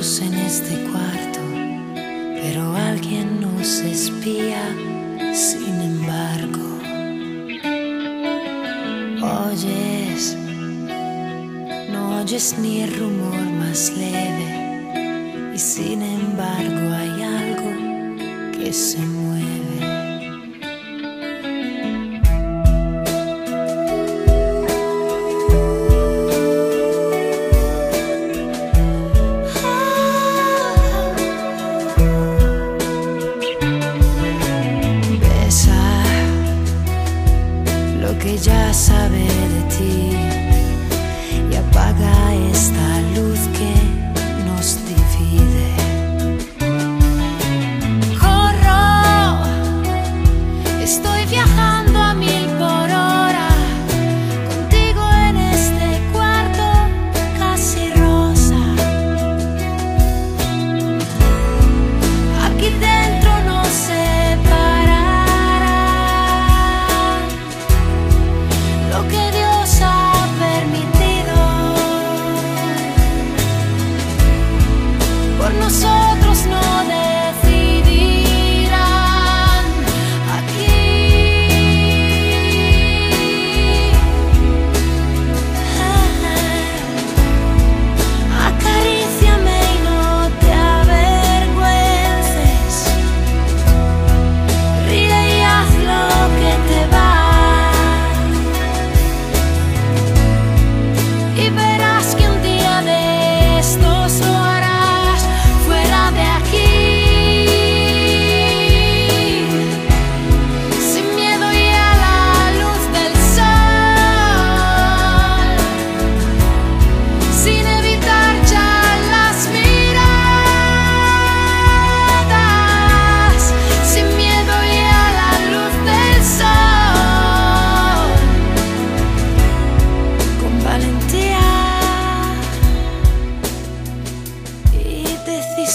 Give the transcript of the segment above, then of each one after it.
en este cuarto, pero alguien nos espía, sin embargo. Oyes, no oyes ni el rumor más leve, y sin embargo hay algo que se mueve. que ya sabes.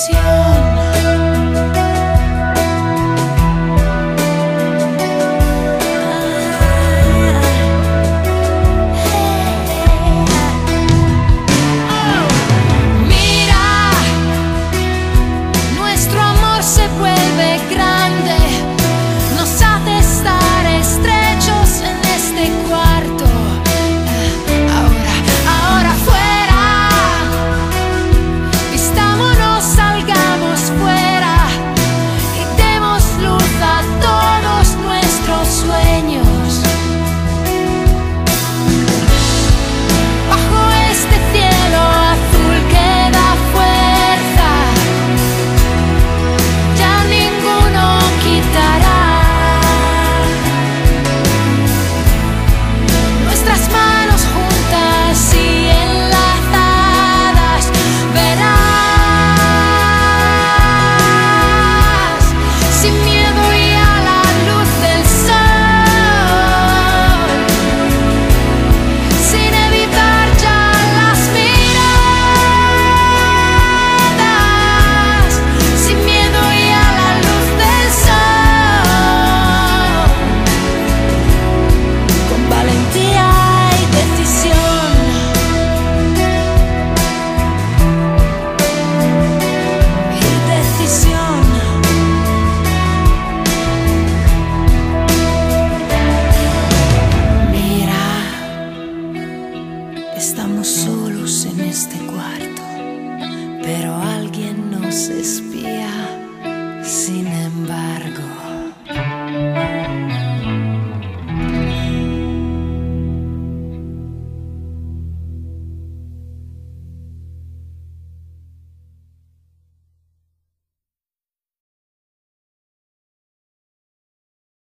canción. Estamos solos en este cuarto, pero alguien nos espía, sin embargo.